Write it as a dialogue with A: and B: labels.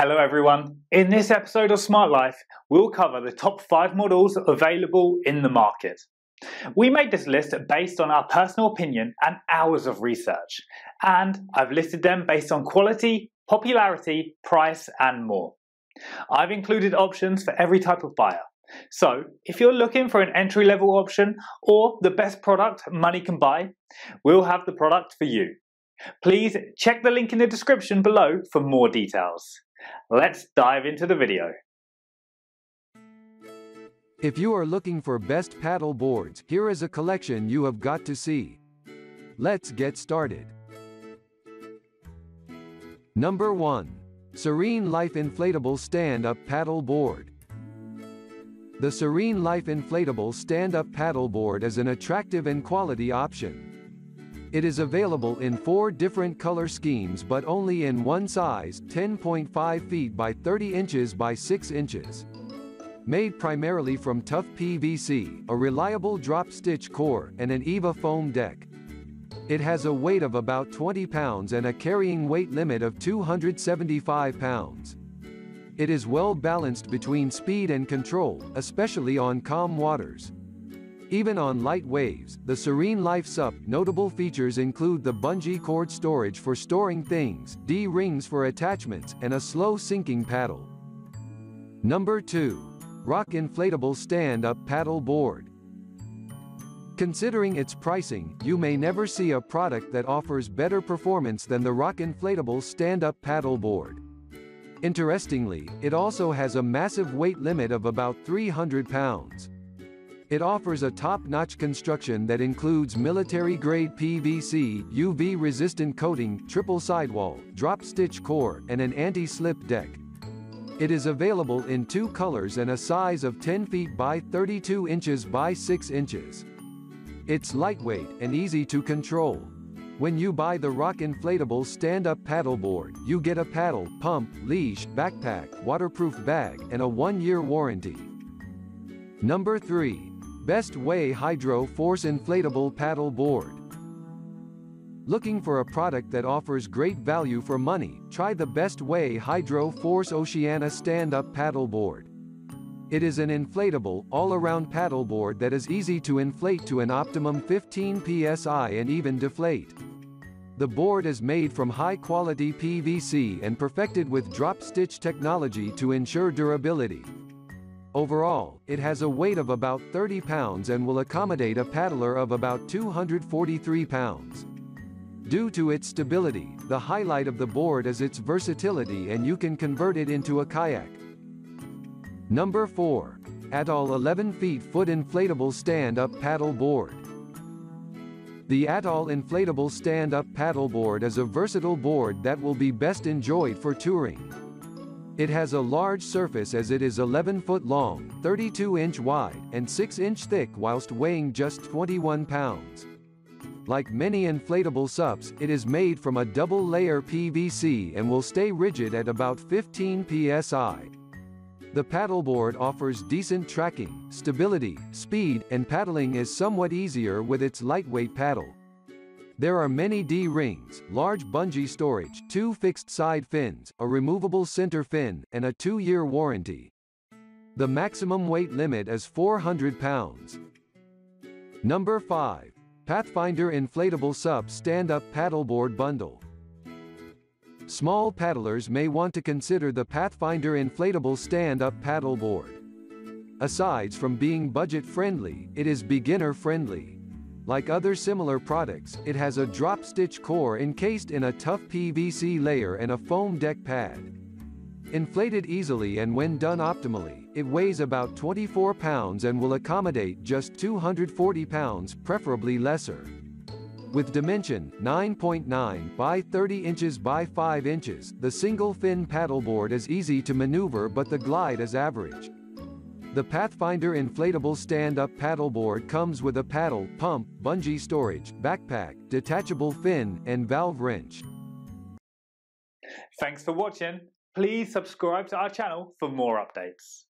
A: Hello everyone. In this episode of Smart Life, we'll cover the top 5 models available in the market. We made this list based on our personal opinion and hours of research, and I've listed them based on quality, popularity, price, and more. I've included options for every type of buyer. So, if you're looking for an entry level option or the best product money can buy, we'll have the product for you. Please check the link in the description below for more details. Let's dive into the video.
B: If you are looking for best paddle boards, here is a collection you have got to see. Let's get started. Number 1. SereneLife Inflatable Stand-Up Paddle Board. The SereneLife Inflatable Stand-Up Paddle Board is an attractive and quality option. It is available in four different color schemes but only in one size 10.5 feet by 30 inches by 6 inches. Made primarily from tough PVC, a reliable drop stitch core, and an EVA foam deck. It has a weight of about 20 pounds and a carrying weight limit of 275 pounds. It is well balanced between speed and control, especially on calm waters. Even on light waves, the SereneLife SUP notable features include the bungee cord storage for storing things, D-rings for attachments, and a slow sinking paddle. Number 2. Roc Inflatable Stand-Up Paddle Board. Considering its pricing, you may never see a product that offers better performance than the Roc Inflatable Stand-Up Paddle Board. Interestingly, it also has a massive weight limit of about 300 pounds. It offers a top-notch construction that includes military-grade PVC, UV-resistant coating, triple sidewall, drop-stitch core, and an anti-slip deck. It is available in two colors and a size of 10 feet by 32 inches by 6 inches. It's lightweight and easy to control. When you buy the Roc Inflatable Stand-Up Paddleboard, you get a paddle, pump, leash, backpack, waterproof bag, and a one-year warranty. Number 3. Bestway Hydro Force Inflatable Paddle Board. Looking for a product that offers great value for money, try the Bestway Hydro Force Oceana Stand-Up Paddle Board. It is an inflatable, all-around paddleboard that is easy to inflate to an optimum 15 psi and even deflate. The board is made from high-quality PVC and perfected with drop-stitch technology to ensure durability. Overall, it has a weight of about 30 pounds and will accommodate a paddler of about 243 pounds. Due to its stability, the highlight of the board is its versatility and you can convert it into a kayak. Number 4. Atoll 11 feet foot inflatable stand-up paddle board. The Atoll inflatable stand-up paddle board is a versatile board that will be best enjoyed for touring. It has a large surface as it is 11 foot long, 32 inch wide, and 6 inch thick whilst weighing just 21 pounds. Like many inflatable SUPs, it is made from a double-layer PVC and will stay rigid at about 15 psi. The paddleboard offers decent tracking, stability, speed, and paddling is somewhat easier with its lightweight paddle. There are many D-rings, large bungee storage, two fixed side fins, a removable center fin, and a two-year warranty. The maximum weight limit is 400 pounds. Number 5. Pathfinder Inflatable SUP Stand-Up Paddleboard Bundle. Small paddlers may want to consider the Pathfinder Inflatable Stand-Up Paddleboard. Aside from being budget-friendly, it is beginner-friendly. Like other similar products, it has a drop stitch core encased in a tough PVC layer and a foam deck pad. Inflated easily and when done optimally, it weighs about 24 pounds and will accommodate just 240 pounds, preferably lesser. With dimension 9.9 .9 by 30 inches by 5 inches, the single fin paddleboard is easy to maneuver but the glide is average. The Pathfinder inflatable stand-up paddleboard comes with a paddle, pump, bungee storage, backpack, detachable fin, and valve wrench.
A: Thanks for watching. Please subscribe to our channel for more updates.